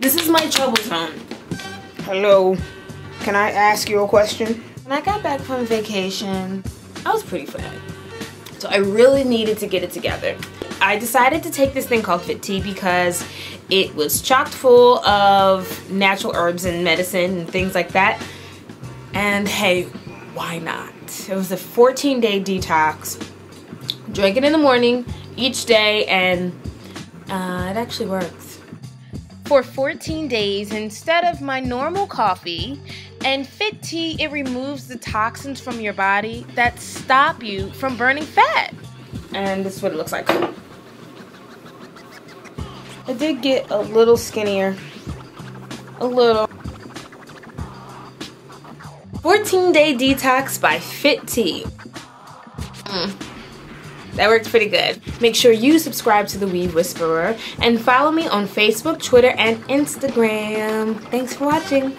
This is my trouble zone. Hello. Can I ask you a question? When I got back from vacation, I was pretty fat. So I really needed to get it together. I decided to take this thing called Fit Tea because it was chock full of natural herbs and medicine and things like that. And hey, why not? It was a 14 day detox. Drink it in the morning each day and uh, it actually works. For 14 days, instead of my normal coffee and Fit Tea, it removes the toxins from your body that stop you from burning fat. And this is what it looks like. I did get a little skinnier. A little. 14 day detox by Fit Tea. Mm. That worked pretty good. Make sure you subscribe to The Weave Whisperer and follow me on Facebook, Twitter, and Instagram. Thanks for watching.